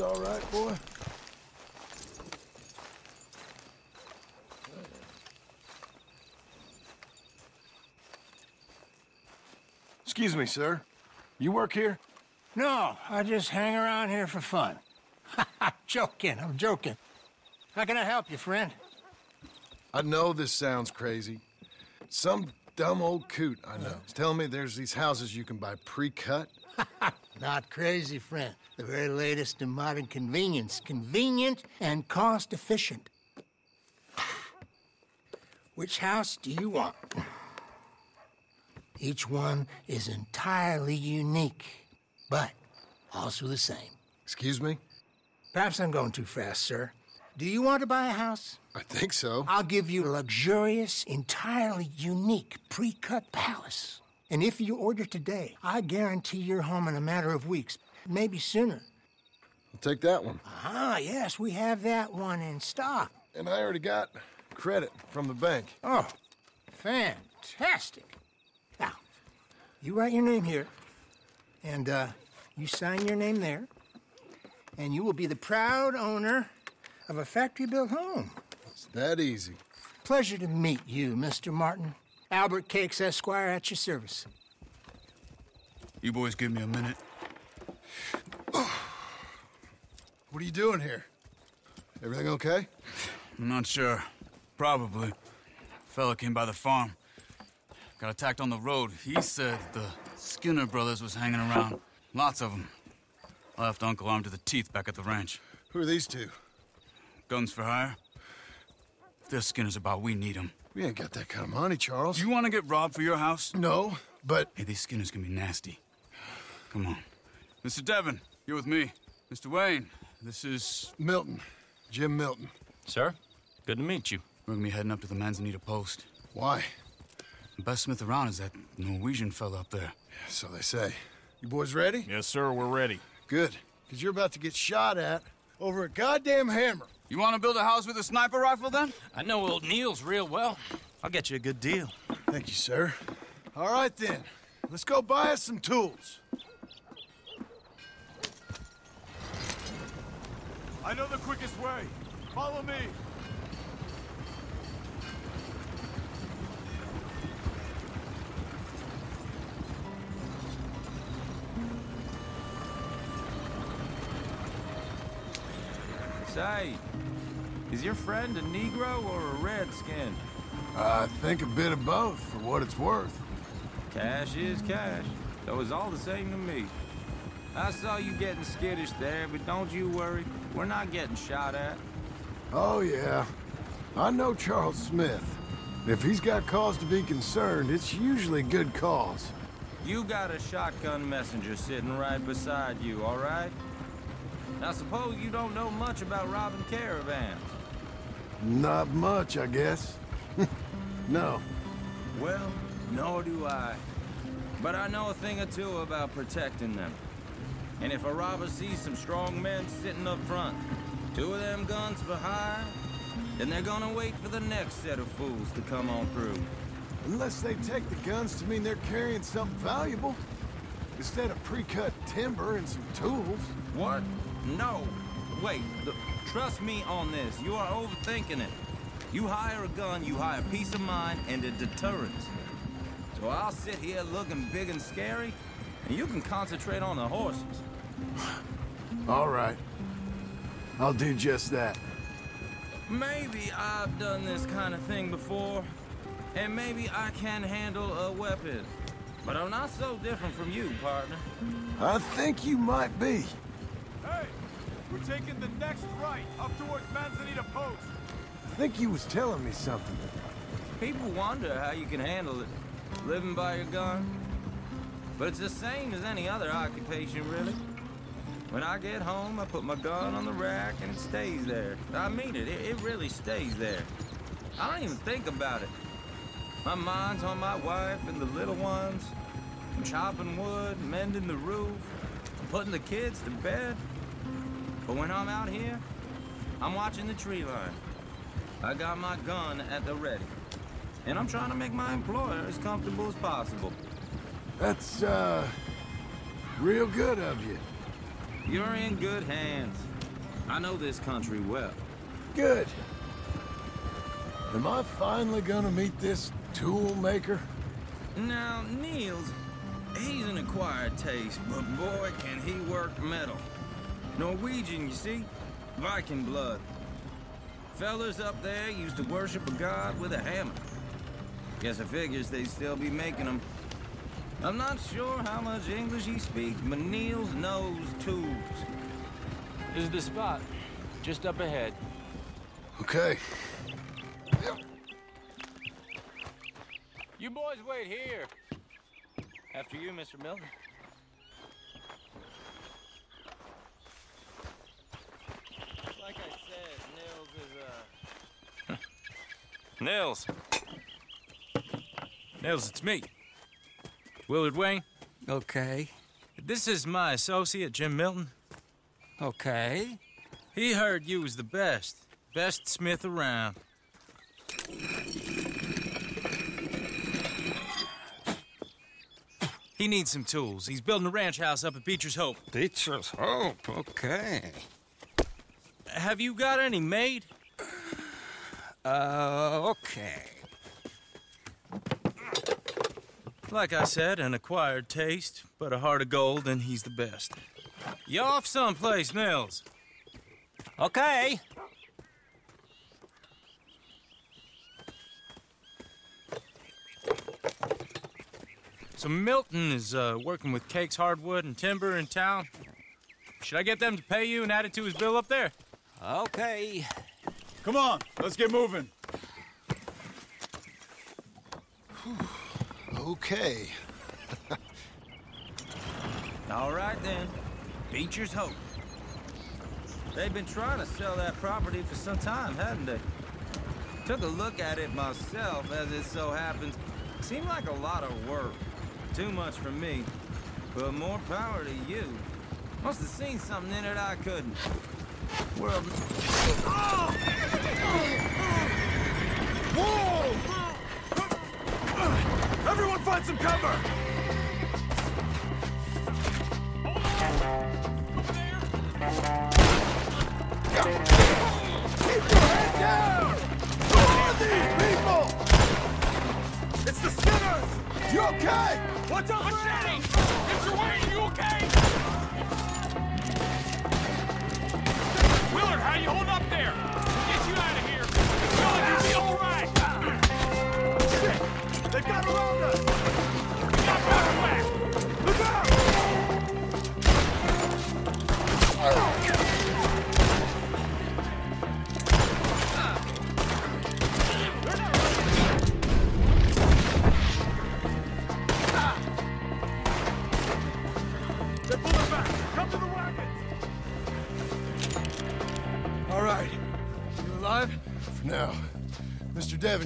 all right, boy? Excuse me, sir. You work here? No, I just hang around here for fun. I'm joking, I'm joking. How can I help you, friend? I know this sounds crazy. Some dumb old coot I know is telling me there's these houses you can buy pre-cut. Not crazy, friend. The very latest in modern convenience. Convenient and cost efficient. Which house do you want? Each one is entirely unique, but also the same. Excuse me? Perhaps I'm going too fast, sir. Do you want to buy a house? I think so. I'll give you a luxurious, entirely unique pre-cut palace. And if you order today, I guarantee you're home in a matter of weeks, maybe sooner. I'll take that one. Ah, yes, we have that one in stock. And I already got credit from the bank. Oh, fantastic. Now, you write your name here, and uh, you sign your name there, and you will be the proud owner of a factory-built home. It's that easy. Pleasure to meet you, Mr. Martin. Albert Cakes Esquire at your service. You boys give me a minute. What are you doing here? Everything okay? I'm not sure. Probably. Fella came by the farm. Got attacked on the road. He said the Skinner brothers was hanging around. Lots of them. I left Uncle armed to the teeth back at the ranch. Who are these two? Guns for hire? If there's Skinner's about, we need them. We ain't got that kind of money, Charles. You want to get robbed for your house? No, but Hey, these Skinners can be nasty. Come on. Mr. Devon, you're with me. Mr. Wayne, this is... Milton. Jim Milton. Sir, good to meet you. We're gonna be heading up to the Manzanita post. Why? The best smith around is that Norwegian fella up there. Yeah, so they say. You boys ready? Yes, sir, we're ready. Good. Because you're about to get shot at over a goddamn hammer. You want to build a house with a sniper rifle, then? I know old Niels real well. I'll get you a good deal. Thank you, sir. All right, then. Let's go buy us some tools. I know the quickest way. Follow me. Say, is your friend a Negro or a Redskin? I think a bit of both, for what it's worth. Cash is cash, so it's all the same to me. I saw you getting skittish there, but don't you worry. We're not getting shot at. Oh, yeah. I know Charles Smith. If he's got cause to be concerned, it's usually good cause. You got a shotgun messenger sitting right beside you, all right? Now suppose you don't know much about robbing caravans. Not much, I guess. no. Well, nor do I. But I know a thing or two about protecting them. And if a robber sees some strong men sitting up front, two of them guns for hire, then they're gonna wait for the next set of fools to come on through. Unless they take the guns to mean they're carrying something valuable. Instead of pre-cut timber and some tools. What? No. Wait, th- trust me on this. You are overthinking it. You hire a gun, you hire peace of mind and a deterrence. So I'll sit here looking big and scary, and you can concentrate on the horses. All right. I'll do just that. Maybe I've done this kind of thing before, and maybe I can handle a weapon. But I'm not so different from you, partner. I think you might be. Hey, we're taking the next right up towards Manzanita Post. I think he was telling me something. People wonder how you can handle it, living by your gun. But it's the same as any other occupation, really. When I get home, I put my gun on the rack and it stays there. I mean it, it, it really stays there. I don't even think about it. My mind's on my wife and the little ones. I'm chopping wood, mending the roof, putting the kids to bed. But when I'm out here, I'm watching the tree line. I got my gun at the ready. And I'm trying to make my employer as comfortable as possible. That's, uh, real good of you. you're in good hands. I know this country well. Good. Am I finally gonna meet this tool maker? Now, Niels, he's an acquired taste, but boy, can he work metal. Norwegian, you see? Viking blood. Fellas up there used to worship a god with a hammer. Guess I figures they'd still be making them. I'm not sure how much English he speaks, but Niels knows tools. This is the spot. Just up ahead. Okay. You boys wait here. After you, Mr. Milton. Like I said, Niels is, uh... Niels. Niels, it's me. Willard Wayne. Okay. This is my associate, Jim Milton. Okay. He heard you was the best. Best smith around. He needs some tools. He's building a ranch house up at Beecher's Hope. Beecher's Hope. Okay. Have you got any made? Uh, okay. Like I said, an acquired taste, but a heart of gold, and he's the best. You off someplace, Niels? Okay. So Milton is uh, working with Cakes Hardwood and Timber in town. Should I get them to pay you and add it to his bill up there? Okay. Come on, let's get moving. Okay. All right then. Beecher's Hope. They've been trying to sell that property for some time, hadn't they? Took a look at it myself, as it so happens. Seemed like a lot of work. Too much for me. But more power to you. Must have seen something in it I couldn't. World. Everyone find some cover! It's the Skinners! You okay? What's up, Machete? Mr. Wayne, you okay? Willard, how you holding up there? Get you out of here. Willard, you'll be all right. Shit! They've got around us!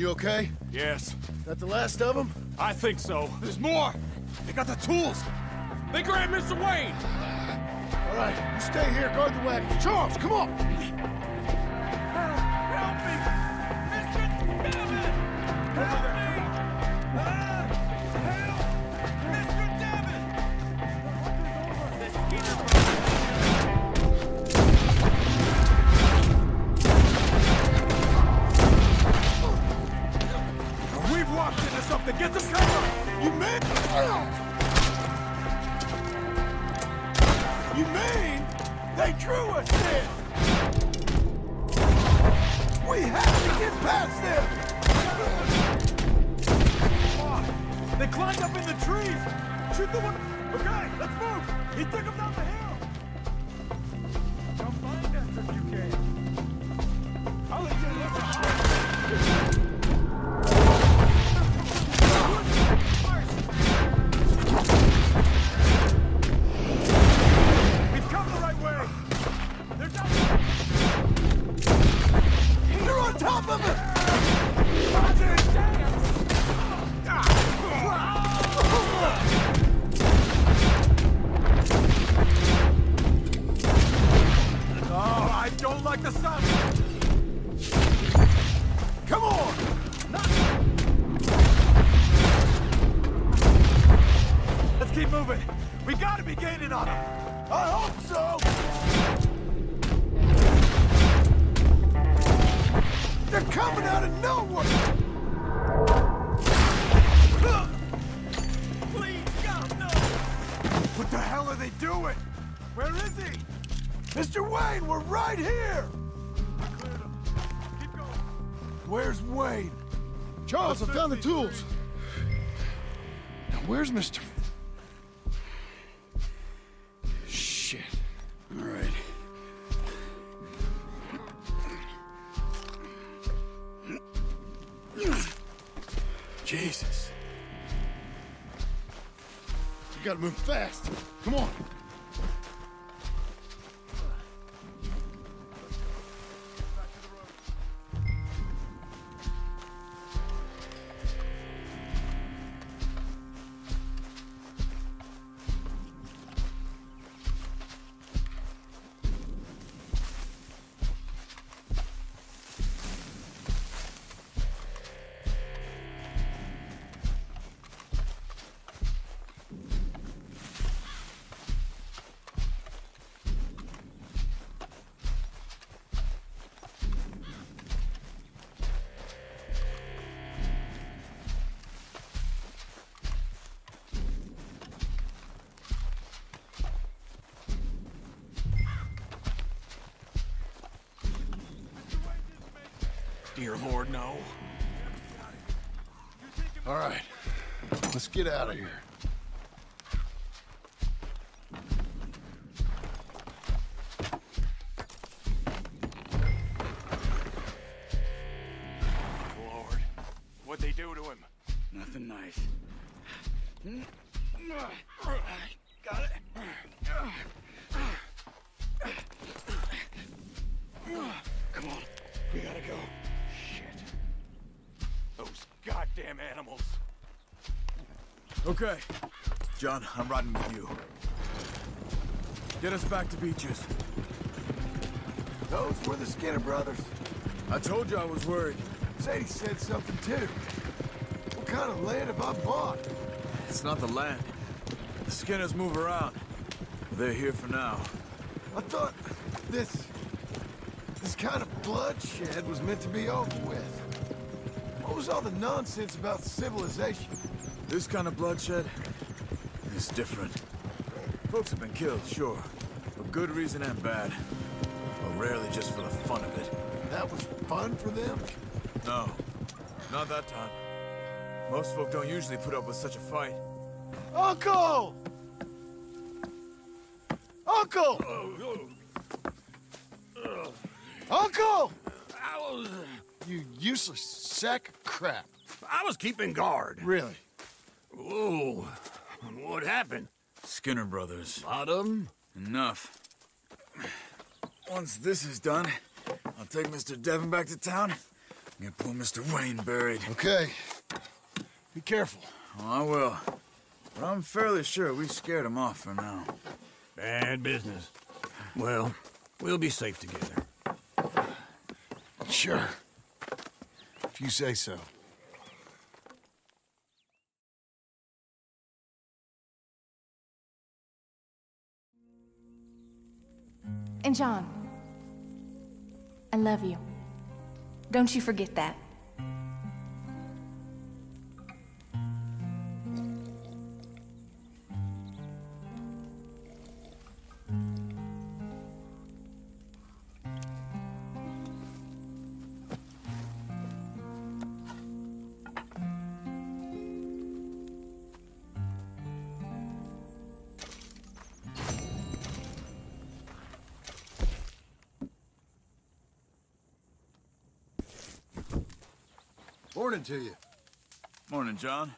You okay? Yes, That the last of them? I think so. There's more! They got the tools! They grabbed Mr. Wayne! All right, you stay here, guard the wagons. Charles, come on! We have to get past them! They climbed up in the trees! Shoot the one! Okay, let's move! He took them down the hill! Let's keep moving! We gotta be gaining on them. I hope so! They're coming out of nowhere! Please, God, no! What the hell are they doing? Where is he? Mr. Wayne, we're right here! Keep going. Where's Wayne? Charles, I found the tools. Now, where's Mr. gotta move fast. Come on. Dear Lord, no. All right. Let's get out of here. Lord. What'd they do to him? Nothing nice. Okay. John, I'm riding with you. Get us back to Beecher's. Those were the Skinner brothers. I told you I was worried. Sadie said something too. What kind of land have I bought? It's not the land. The Skinners move around. They're here for now. I thought this... this kind of bloodshed was meant to be over with. What was all the nonsense about civilization? This kind of bloodshed is different. Folks have been killed, sure. For good reason and bad. But rarely just for the fun of it. That was fun for them? No. Not that time. Most folk don't usually put up with such a fight. Uncle! Uncle! Uncle! I was, uh, You useless sack of crap. I was keeping guard. Really? Whoa. What happened? Skinner Brothers. Lot of 'em? Enough. Once this is done, I'll take Mr. Devon back to town and get poor Mr. Wayne buried. Okay. Be careful. Oh, I will. But I'm fairly sure we scared him off for now. Bad business. Well, we'll be safe together. Sure. If you say so. And John, I love you. Don't you forget that. Morning to you. Morning, John.